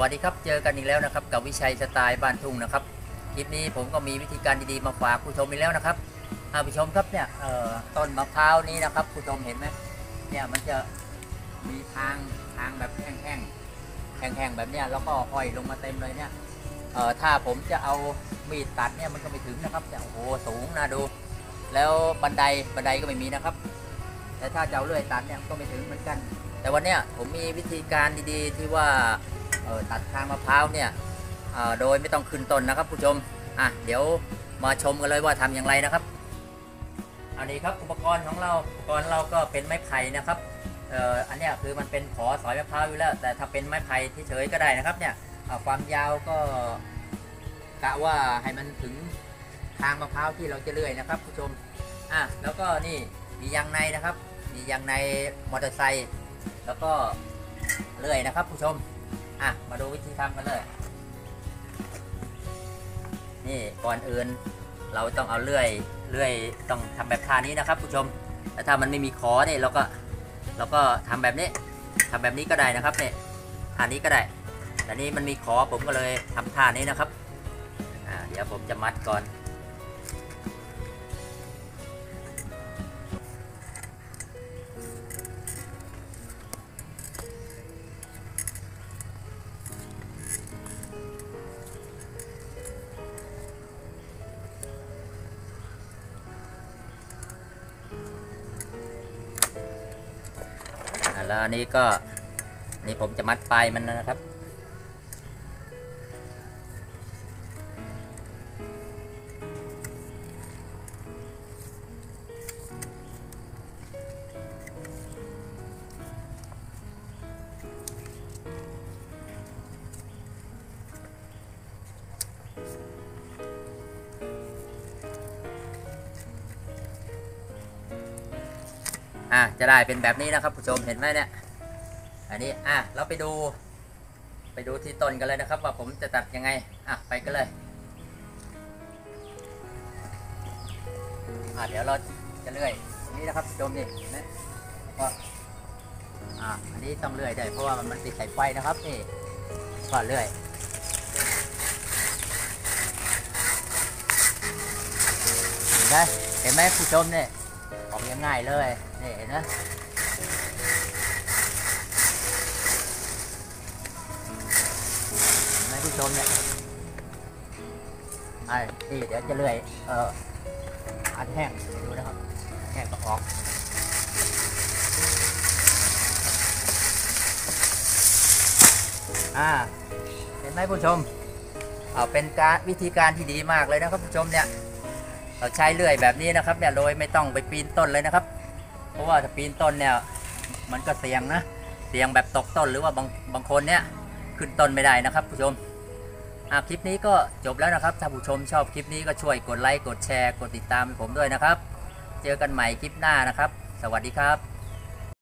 วัสดีครับ เจอกันอีกแล้วนะครับ กับวิชัยสไตล์บ้านทุ่งนะครับ คลิปนี้ผมก็มีวิธีการดีๆมาฝากผู้ชมอีกแล้วนะครับอ่าผู้ชมครับเนี่ยเอ่อต้นมะพร้าวนี้นะครับผู้ชมเห็นไหมเนี่ยมันจะมีทางทางแบบแห้งๆแห้งๆแบบเนี้ยแล้วก็ห้อยลงมาเต็มเลยเนี่ยเอ่อถ้าผมจะเอามีดตัดเนี่ยมันก็ไม่ถึงนะครับเนี่โอ้โหสูงนะดู แล้วบันไดบันไดก็ไม่มีนะครับ แต่ถ้าจะเอาเลื่อยตัดเนี่ยก็ไม่ถึงเหมือนกัน แต่วันเนี้ยผมมีวิธีการดีๆที่ว่า ออตัดทางมะพร้าวเนี่ยโดยไม่ต้องขึ้นต้นนะครับผู้ชมอะเดี๋ยวมาชมกันเลยว่าทำอย่างไรนะครับ อันนี้ครับอุปกรณ์ของเราอุปกรณ์เราก็เป็นไม้ไผ่นะครับเอ่ออันนี้คือมันเป็นขอสอยมะพร้าวอยู่แล้ว แต่ถ้าเป็นไม้ไผ่ที่เฉยก็ได้นะครับเนี่ยความยาวก็กะว่าให้มันถึงทางมะพร้าวที่เราจะเลื่อยนะครับ ผู้ชมอะแล้วก็นี่มียางในนะครับ มียางในมอเตอร์ไซค์แล้วก็เลื่อยนะครับ ผู้ชม อะ มาดูวิธีทำกันเลย นี่ก่อนอื่นเราต้องเอาเลื่อยเลื่อยต้องทำแบบท่านี้นะครับผู้ชมแต่ถ้ามันไม่มีขอเนี่ยเราก็เราก็ทำแบบนี้ทำแบบนี้ก็ได้นะครับเนี่ยท่านี้ก็ได้แต่นี้มันมีขอผมก็เลยทำท่านี้นะครับอ่าเดี๋ยวผมจะมัดก่อน แล้วอันนี้ก็นี่ผมจะมัดปลายมันนะครับ อะจะได้เป็นแบบนี้นะครับผู้ชมเห็นไหมเนี่ยอันนี้อะเราไปดู ไปดูที่ต้นกันเลยนะครับ ว่าผมจะตัดยังไงอะไปกันเลยอะเดี๋ยวเราจะเลื่อยตรงนี้นะครับผู้ชมนี่นะก็อะอันนี้ต้องเลื่อยได้วยเพราะว่ามันติดสายไฟนะครับนี่ก็เลื่อยเห็นไหมเห็นไหมผู้ชมเนี่ยออกยังง่ายเลย นี่เห็นไหมไหมผู้ชมเนี่ยไอ้นี่เดี๋ยวจะเลื่อย เอ่ออันแห้งดูนะครับแห้งก็ออกอ่าเห็นไหมผู้ชมเอาเป็นการวิธีการที่ดีมากเลยนะครับผู้ชมเนี่ยเราใช้เลื่อยแบบนี้นะครับเนี่ยโดยไม่ต้องไปปีนต้นเลยนะครับ ราะว่าถ้าปีนต้นเนี่ยมันก็เสี่ยงนะ เสี่ยงแบบตกต้นหรือว่าบางบางคนเนี่ยขึ้นต้นไม่ได้นะครับผู้ชมอะคลิปนี้ก็จบแล้วนะครับ ถ้าผู้ชมชอบคลิปนี้ก็ช่วยกดไลค์กดแชร์ กดติดตามผมด้วยนะครับ เจอกันใหม่คลิปหน้านะครับ สวัสดีครับ